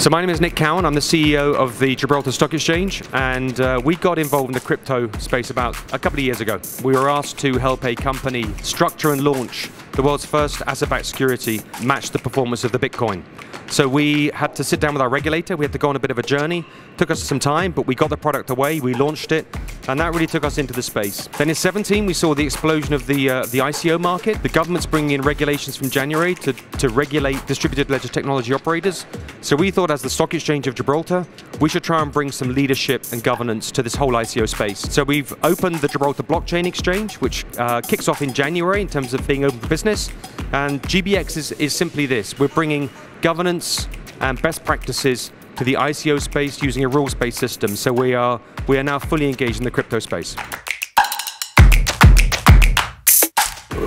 So my name is Nick Cowan. I'm the CEO of the Gibraltar Stock Exchange, and uh, we got involved in the crypto space about a couple of years ago. We were asked to help a company structure and launch the world's first asset-backed security match the performance of the Bitcoin. So we had to sit down with our regulator. We had to go on a bit of a journey. Took us some time, but we got the product away. We launched it, and that really took us into the space. Then in 17, we saw the explosion of the uh, the ICO market. The government's bringing in regulations from January to to regulate distributed ledger technology operators. So we thought, as the stock exchange of Gibraltar, we should try and bring some leadership and governance to this whole ICO space. So we've opened the Gibraltar Blockchain Exchange, which uh, kicks off in January in terms of being open for business. And GBX is, is simply this: we're bringing governance and best practices to the ICO space using a rules-based system. So we are we are now fully engaged in the crypto space.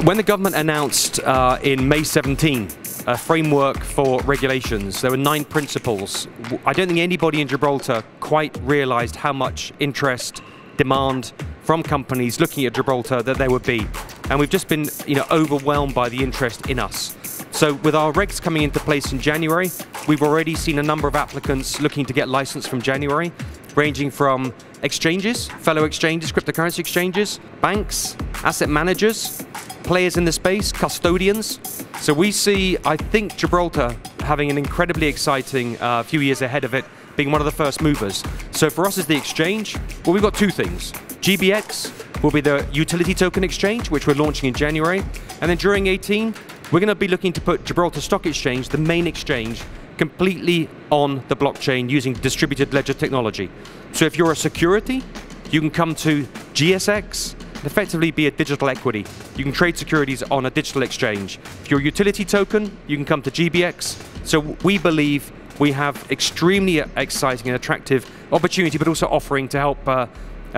When the government announced uh, in May 17 a framework for regulations, there were nine principles. I don't think anybody in Gibraltar quite realized how much interest, demand from companies looking at Gibraltar that there would be. And we've just been you know, overwhelmed by the interest in us. So with our regs coming into place in January, we've already seen a number of applicants looking to get licensed from January, ranging from exchanges, fellow exchanges, cryptocurrency exchanges, banks, asset managers, players in the space, custodians. So we see, I think, Gibraltar having an incredibly exciting uh, few years ahead of it, being one of the first movers. So for us as the exchange, well, we've got two things. GBX will be the utility token exchange, which we're launching in January. And then during 18, we're going to be looking to put Gibraltar Stock Exchange, the main exchange, completely on the blockchain using distributed ledger technology. So if you're a security, you can come to GSX and effectively be a digital equity. You can trade securities on a digital exchange. If you're a utility token, you can come to GBX. So we believe we have extremely exciting and attractive opportunity, but also offering to help uh, uh,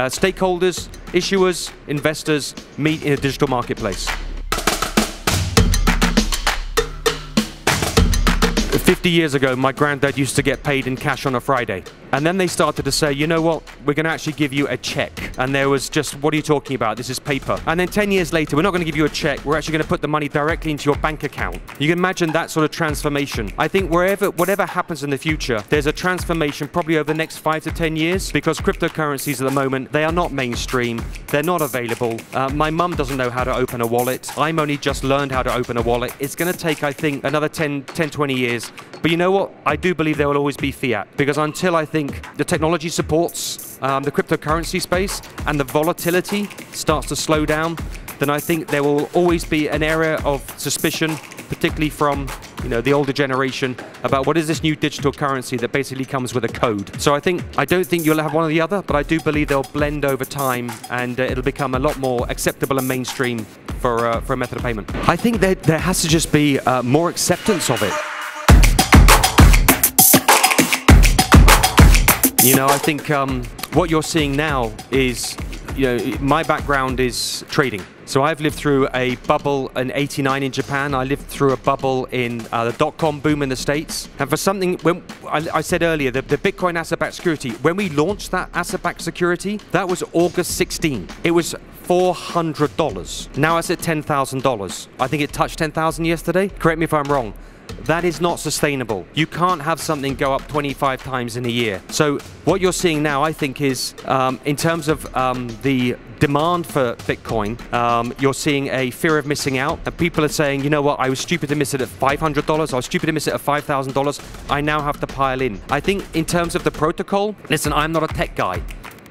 stakeholders, issuers, investors meet in a digital marketplace. 50 years ago, my granddad used to get paid in cash on a Friday. And then they started to say, you know what, we're going to actually give you a check. And there was just, what are you talking about? This is paper. And then 10 years later, we're not going to give you a check. We're actually going to put the money directly into your bank account. You can imagine that sort of transformation. I think wherever, whatever happens in the future, there's a transformation probably over the next five to 10 years because cryptocurrencies at the moment, they are not mainstream. They're not available. Uh, my mum doesn't know how to open a wallet. I'm only just learned how to open a wallet. It's going to take, I think, another 10, 10, 20 years. But you know what? I do believe there will always be fiat because until I think the technology supports um, the cryptocurrency space and the volatility starts to slow down, then I think there will always be an area of suspicion, particularly from you know the older generation, about what is this new digital currency that basically comes with a code. So I think I don't think you'll have one or the other, but I do believe they'll blend over time and uh, it'll become a lot more acceptable and mainstream for uh, for a method of payment. I think that there has to just be uh, more acceptance of it. You know, I think um, what you're seeing now is, you know, my background is trading. So I've lived through a bubble in 89 in Japan. I lived through a bubble in uh, the dot-com boom in the States. And for something, when I, I said earlier, the, the Bitcoin asset-backed security, when we launched that asset-backed security, that was August 16. It was $400. Now it's at $10,000. I think it touched 10,000 yesterday. Correct me if I'm wrong. That is not sustainable. You can't have something go up 25 times in a year. So what you're seeing now, I think, is um, in terms of um, the demand for Bitcoin, um, you're seeing a fear of missing out. And people are saying, you know what, I was stupid to miss it at $500. I was stupid to miss it at $5,000. I now have to pile in. I think in terms of the protocol, listen, I'm not a tech guy.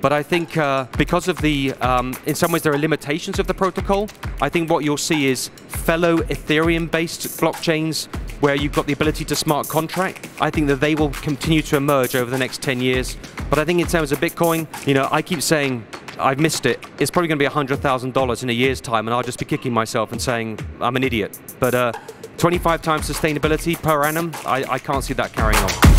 But I think uh, because of the, um, in some ways, there are limitations of the protocol. I think what you'll see is fellow Ethereum-based blockchains where you've got the ability to smart contract. I think that they will continue to emerge over the next 10 years. But I think in terms of Bitcoin, you know, I keep saying I've missed it. It's probably going to be $100,000 in a year's time, and I'll just be kicking myself and saying I'm an idiot. But uh, 25 times sustainability per annum, I, I can't see that carrying on.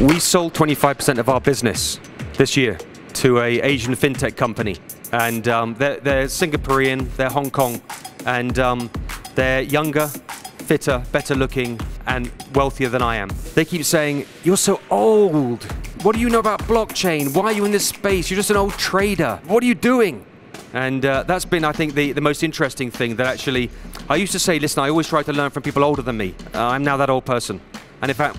We sold 25% of our business this year to a Asian fintech company and um, they're, they're, Singaporean, they're Hong Kong, and um, they're younger, fitter, better looking, and wealthier than I am. They keep saying, You're so old. What do you know about blockchain? Why are you in this space? You're just an old trader. What are you doing? And uh, that's been, I think, the, the most interesting thing that actually I used to say, listen, I always try to learn from people older than me. Uh, I'm now that old person. And in fact,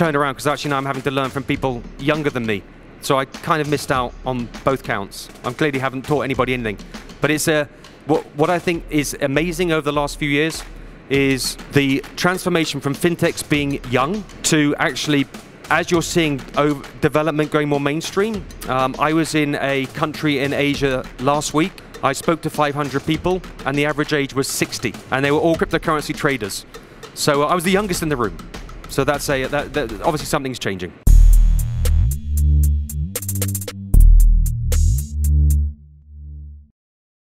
turned around because actually now I'm having to learn from people younger than me. So I kind of missed out on both counts. I clearly haven't taught anybody anything. But it's a, what, what I think is amazing over the last few years is the transformation from fintechs being young to actually as you're seeing development going more mainstream, um, I was in a country in Asia last week. I spoke to 500 people, and the average age was 60, and they were all cryptocurrency traders. So I was the youngest in the room. So that's a that, that obviously something's changing.